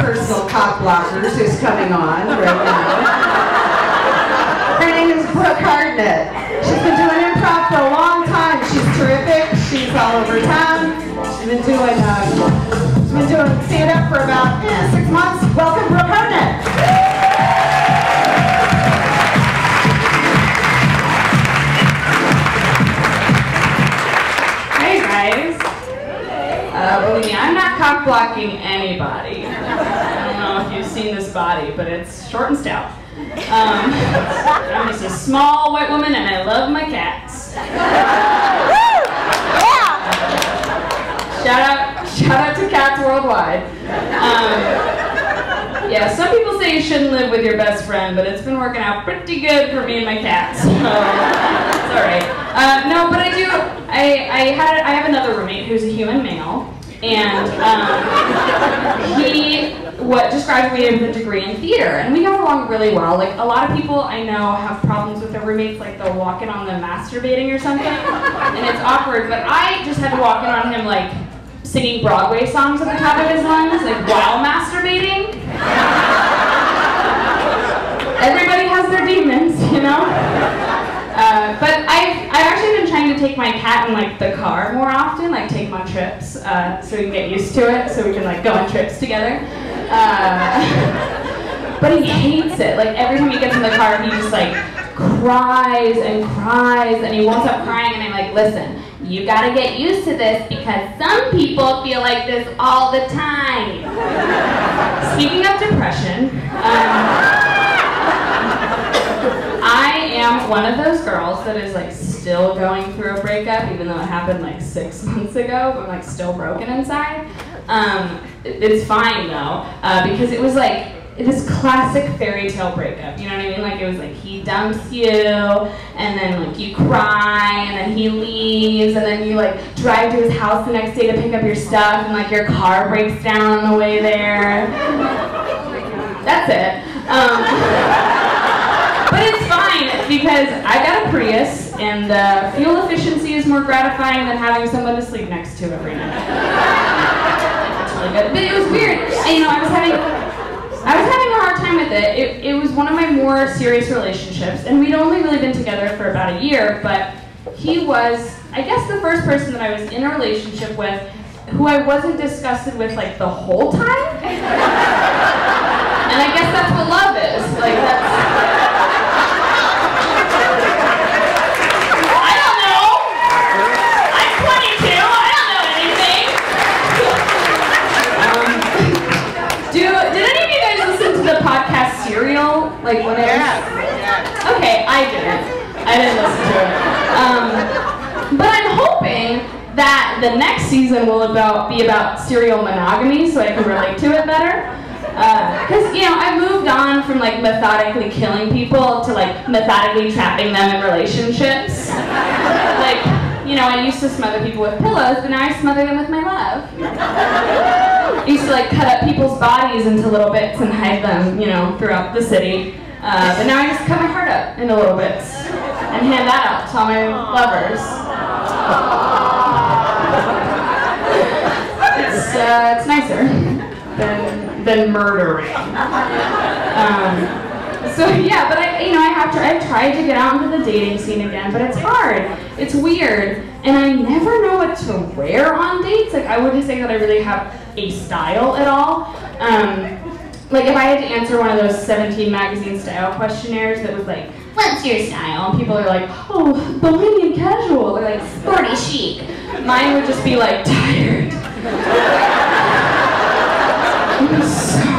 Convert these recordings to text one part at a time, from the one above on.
personal cock blockers who's coming on right now. Her name is Brooke Hartnett. She's been doing improv for a long time. She's terrific. She's all over town. She's been doing uh, she's been doing stand up for about eh, six months. Welcome, Brooke guys. Uh, believe me, I'm not cock blocking anybody. I don't know if you've seen this body, but it's short and stout. Um, I'm just a small white woman and I love my cats. Shout out, shout out to cats worldwide. Um, yeah, some people say you shouldn't live with your best friend, but it's been working out pretty good for me and my cats. So it's all right. Uh, no, but I do. I I had I have another roommate who's a human male, and um, he what just graduated with a degree in theater, and we get along really well. Like a lot of people I know have problems with their roommates, like they'll walk in on them masturbating or something, and it's awkward. But I just had to walk in on him like singing Broadway songs at the top of his lungs, like while masturbating. Everybody has their demons, you know. Uh, but I've, I've actually been trying to take my cat in like the car more often, like take him on trips, uh, so we can get used to it, so we can like go on trips together. Uh, but he hates it. Like every time he gets in the car, he just like cries and cries, and he won't stop crying. And I'm like, listen, you gotta get used to this because some people feel like this all the time. Speaking of depression, um, I am one of those girls that is like still going through a breakup, even though it happened like six months ago. But I'm like still broken inside. Um, it- it's fine though, uh, because it was like this classic fairy tale breakup. You know what I mean? Like it was like he dumps you, and then like you cry, and then he leaves, and then you like drive to his house the next day to pick up your stuff, and like your car breaks down on the way there. That's it. Um, but it's fine because I got a Prius and uh, fuel efficiency is more gratifying than having someone to sleep next to every night. Really good. But it was weird. You know, I was having I was having a hard time with it. it. It was one of my more serious relationships, and we'd only really been together for about a year, but he was, I guess, the first person that I was in a relationship with who I wasn't disgusted with like the whole time. And I guess that's what love is. Like that's Like it was Okay, I didn't. I didn't listen to it. Um, but I'm hoping that the next season will about be about serial monogamy, so I can relate to it better. Because you know, I moved on from like methodically killing people to like methodically trapping them in relationships. like, you know, I used to smother people with pillows, but now I smother them with my love. I used to like cut up people's bodies into little bits and hide them, you know, throughout the city. Uh, but now I just cut my heart up into little bits and hand that out to all my lovers. It's uh, it's nicer than than murdering. Um, so yeah, but I you know I have to I've tried to get out into the dating scene again, but it's hard. It's weird, and I never know what to wear on dates. Like I wouldn't say that I really have a style at all. Um, like if I had to answer one of those 17 magazine style questionnaires that was like, "What's your style?" and people are like, "Oh, bohemian casual," or like sporty chic. Mine would just be like tired.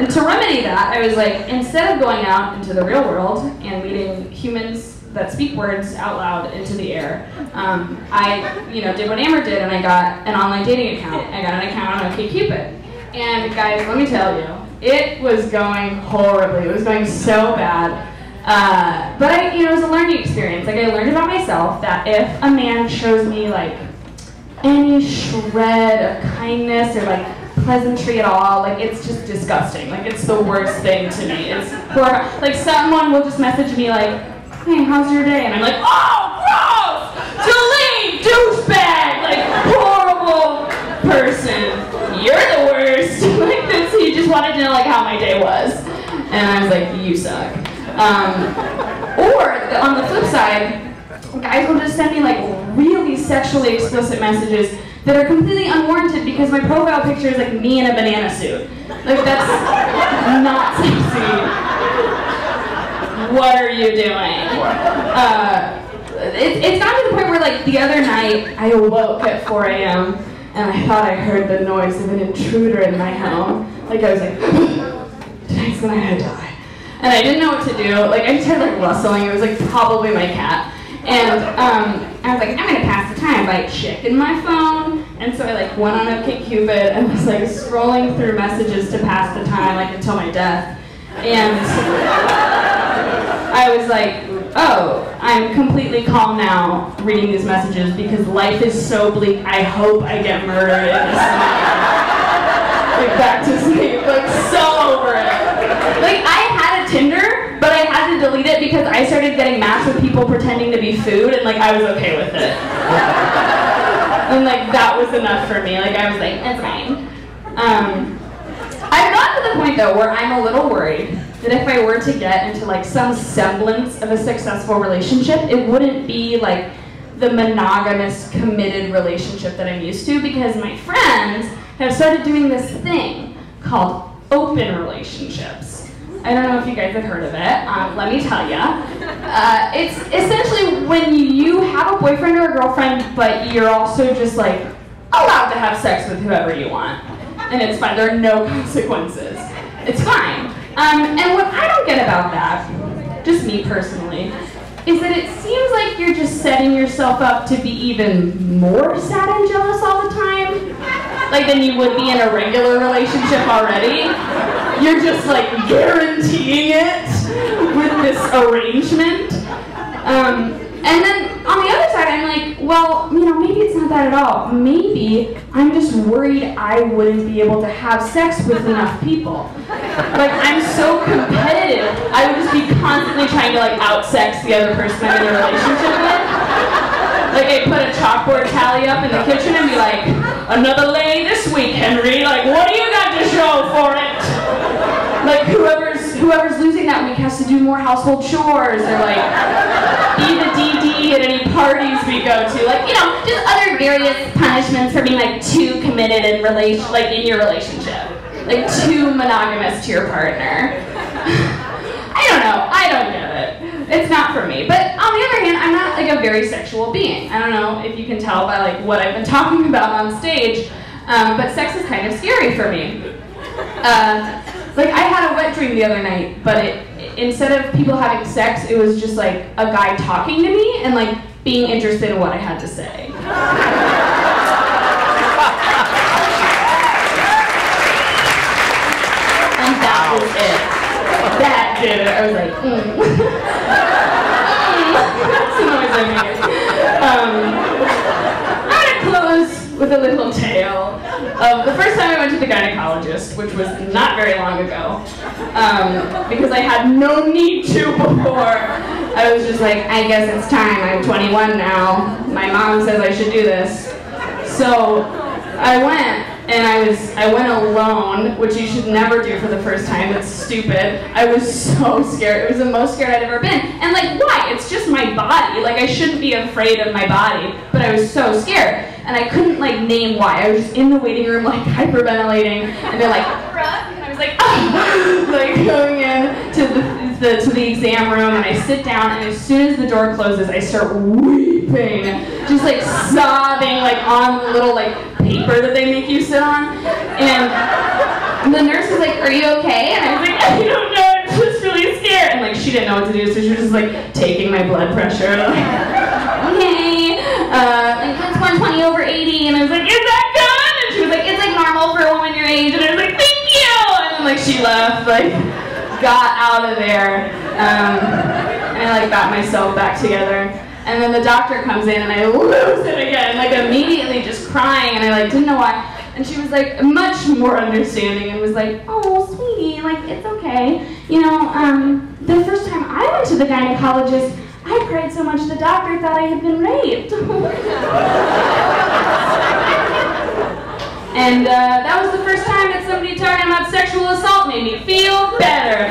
And to remedy that, I was like, instead of going out into the real world and meeting humans that speak words out loud into the air, um, I, you know, did what Amber did, and I got an online dating account. I got an account on OkCupid. And guys, let me tell you, it was going horribly. It was going so bad. Uh, but I, you know, it was a learning experience. Like I learned about myself that if a man shows me like any shred of kindness or like pleasantry at all. Like it's just disgusting. Like it's the worst thing to me. It's horrible. Like someone will just message me like, "Hey, how's your day?" And I'm like, "Oh, gross! Delete, douchebag! Like horrible person." You're the worst. like this, he just wanted to know like how my day was, and I was like, you suck. Um, or on the flip side, guys will just send me like really sexually explicit messages that are completely unwarranted because my profile picture is like me in a banana suit. Like that's not sexy. What are you doing? Uh, it, it's gotten to the point where like the other night I awoke at 4 a.m. and I thought I heard the noise of an intruder in my home. Like I was like, tonight's gonna die. And I didn't know what to do. Like I started like rustling. It was like probably my cat. And um, I was like, I'm gonna pass the time by checking my phone. And so I like went on OkCupid and was like scrolling through messages to pass the time like until my death. And I was like, oh, I'm completely calm now reading these messages because life is so bleak. I hope I get murdered in this Like back to sleep, like so over it. Like I had a Tinder, but I had to delete it because I started getting matched with people pretending to be food, and like I was okay with it. And like that was enough for me. Like I was like, it's fine. Um, I've gotten to the point though where I'm a little worried that if I were to get into like some semblance of a successful relationship, it wouldn't be like the monogamous, committed relationship that I'm used to because my friends have started doing this thing called open relationships. I don't know if you guys have heard of it. Um, let me tell you. Uh, it's essentially when you have a boyfriend or a girlfriend, but you're also just like allowed to have sex with whoever you want. And it's fine. There are no consequences. It's fine. Um, and what I don't get about that, just me personally, is that it seems like you're just setting yourself up to be even more sad and jealous all the time. Like than you would be in a regular relationship already. You're just like guaranteeing it with this arrangement. Um, and then on the other side, I'm like, well, you know, maybe it's not that at all. Maybe I'm just worried I wouldn't be able to have sex with enough people. Like, I'm so competitive, I would just be constantly trying to, like, outsex the other person I'm in a relationship with. Like, I'd put a chalkboard tally up in the kitchen and be like, another lay this week, Henry. Like, what do you got to show for it? Like, whoever's whoever's losing that week has to do more household chores or, like, be the DD at any parties we go to. Like, you know, just other various punishments for being, like, too committed in relation, like, in your relationship like too monogamous to your partner. I don't know. I don't get it. It's not for me. But on the other hand, I'm not like a very sexual being. I don't know if you can tell by like what I've been talking about on stage, um, but sex is kind of scary for me. Uh, like I had a wet dream the other night, but it, instead of people having sex, it was just like a guy talking to me and like being interested in what I had to say. and that was it. That did it. I was like, mm. That's the noise I made. Um, I'm going to close with a little tale of the first time I went to the gynecologist, which was not very long ago, um, because I had no need to before. I was just like, I guess it's time. I'm 21 now. My mom says I should do this. So I went, and I was I went alone, which you should never do for the first time. It's stupid. I was so scared. It was the most scared I'd ever been. And like, why? It's just my body. Like I shouldn't be afraid of my body, but I was so scared, and I couldn't like name why. I was just in the waiting room like hyperventilating, and they're like, and I was like, oh, like going in to the to the exam room and I sit down and as soon as the door closes, I start weeping, just like sobbing, like on the little like paper that they make you sit on. And the nurse was like, "Are you okay?" And I was like, "I don't know, I'm just really scared." And like she didn't know what to do, so she was just like taking my blood pressure. Like, okay, uh, like it's 120 over 80, and I was like, "Is that good?" And she was like, "It's like normal for a woman your age," and I was like, "Thank you." And then like she left, like got out of there, um, and I like got myself back together. And then the doctor comes in and I lose it again, like immediately just crying, and I like didn't know why. And she was like much more understanding and was like, "Oh, sweetie, like it's okay. You know, um, the first time I went to the gynecologist, I cried so much the doctor thought I had been raped." And uh, that was the first time that somebody talking about sexual assault made me feel better.